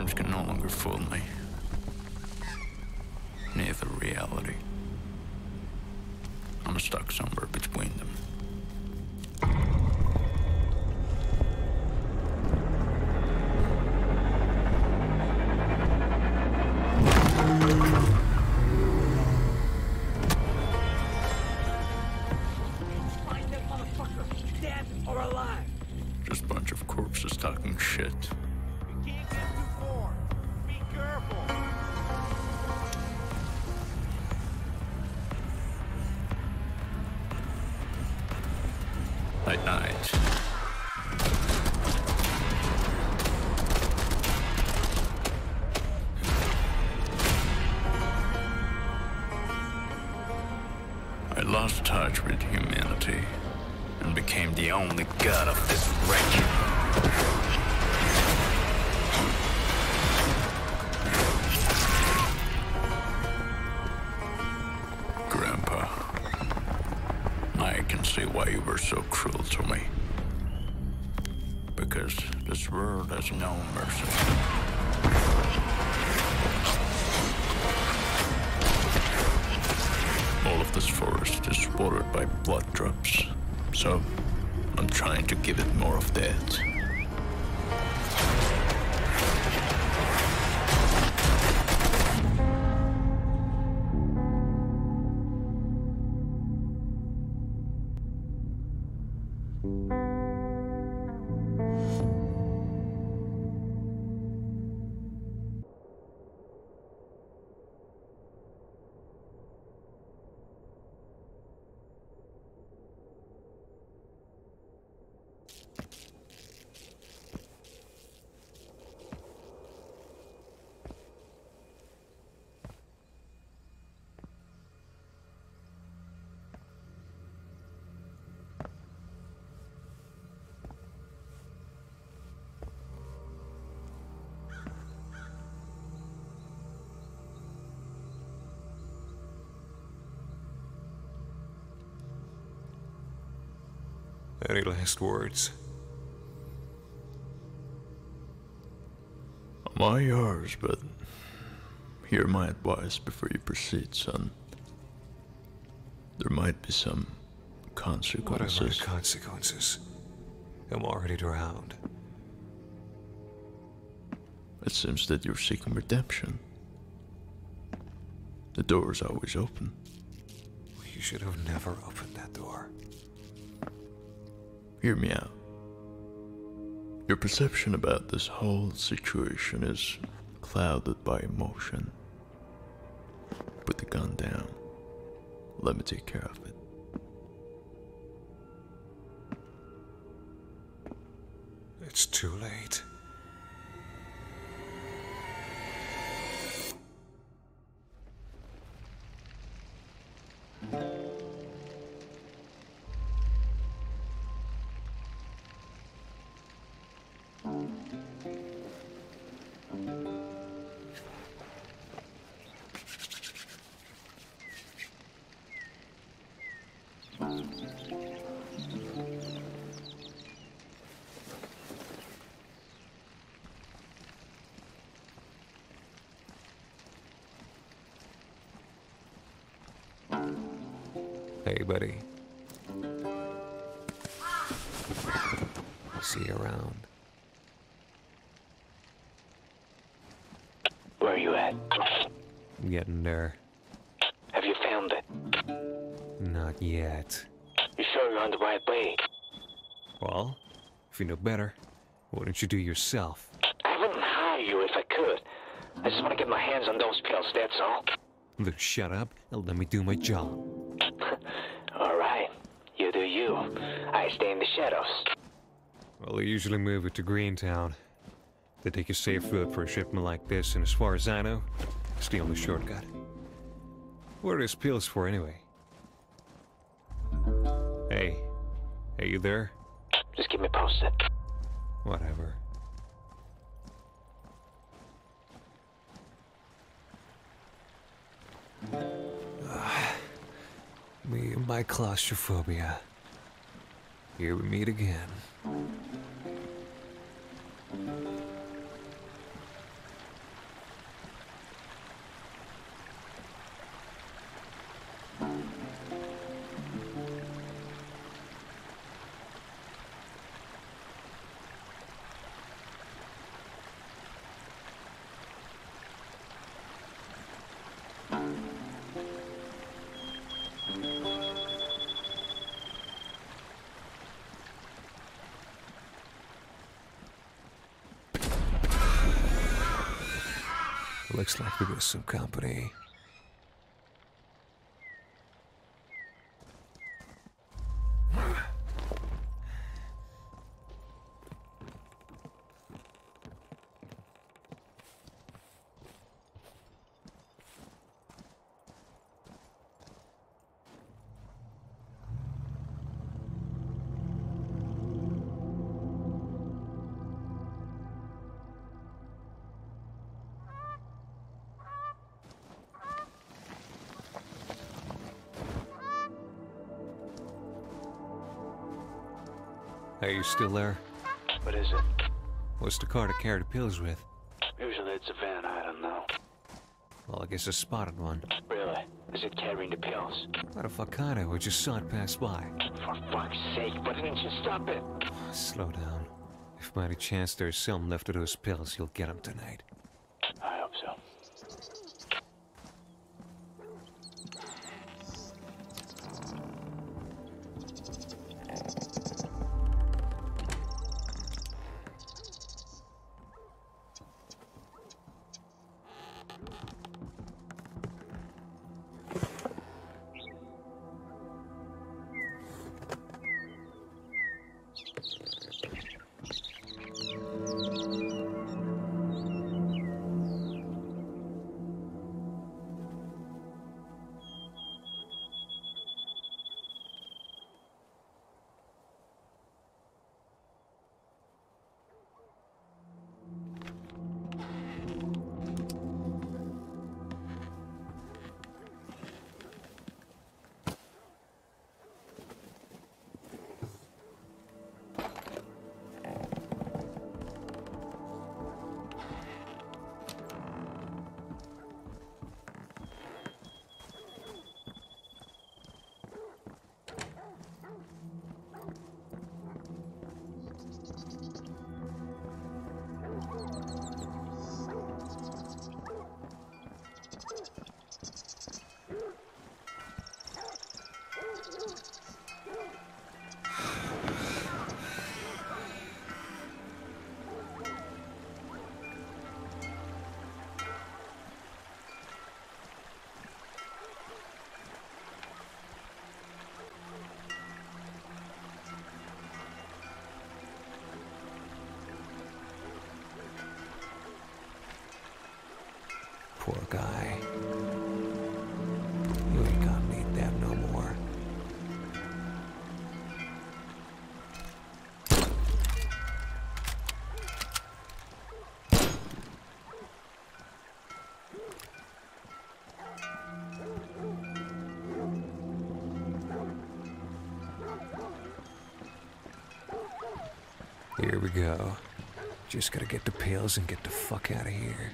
dreams can no longer fool me. Neither reality. I'm stuck somewhere between them. Find that motherfucker, dead or alive. Just bunch of corpses talking shit. Lost touch with humanity and became the only god of this wreck. Grandpa, I can see why you were so cruel to me. Because this world has no mercy. By blood drops. So, I'm trying to give it more of that. Any last words? I'm all yours, but hear my advice before you proceed, son. There might be some Whatever the consequences. consequences. I'm already drowned. It seems that you're seeking redemption. The door is always open. You should have never opened that door. Hear me out. Your perception about this whole situation is clouded by emotion. Put the gun down. Let me take care of it. It's too late. Hey, buddy. See you around. Where are you at? I'm Getting there. Have you found it? Not yet. You sure you're on the right way? Well, if you know better, why don't you do yourself? I wouldn't hire you if I could. I just want to get my hands on those pills, that's all. Look, shut up and let me do my job. You do you. I stay in the shadows. Well, they usually move it to Greentown. They take a safe route for a shipment like this, and as far as I know, it's the only shortcut. What are these pills for, anyway? Hey, are you there? Just keep me posted. Whatever. My claustrophobia. Here we meet again. Looks like we got some company. Are you still there? What is it? What's the car to carry the pills with? Usually it's a van, I don't know. Well, I guess I spotted one. Really? Is it carrying the pills? What the fuck kinda? We just saw it pass by. For fuck's sake, why didn't you stop it? Slow down. If by any chance there's some left of those pills, you'll get them tonight. Poor guy. You ain't gonna need them no more. Here we go. Just gotta get the pills and get the fuck out of here.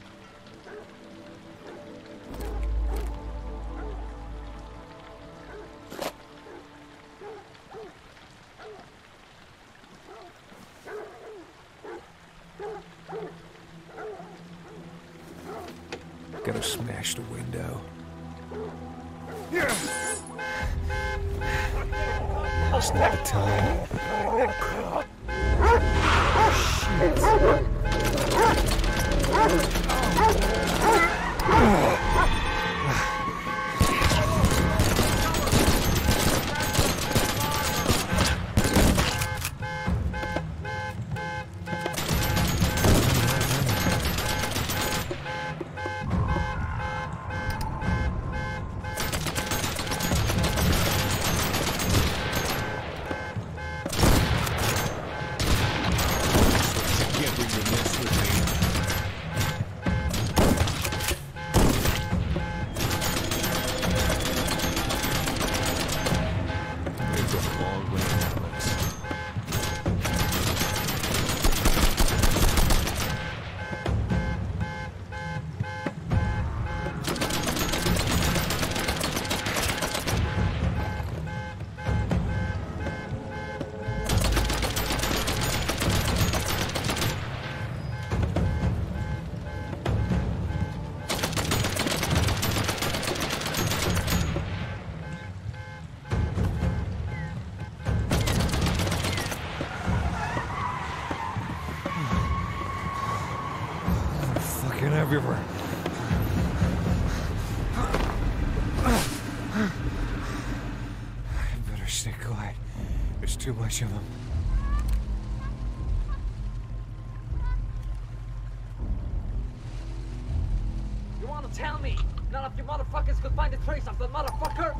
Gotta smash the window. It's not the time. Fucking everywhere. Stay quiet. There's too much of them. You wanna tell me none of you motherfuckers could find a trace of the motherfucker?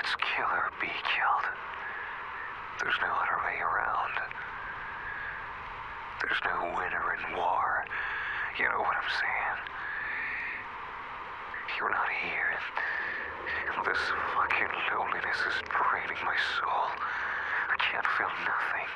it's kill or be killed. There's no other way around. There's no winner in war. You know what I'm saying? You're not here. This fucking loneliness is draining my soul. I can't feel nothing.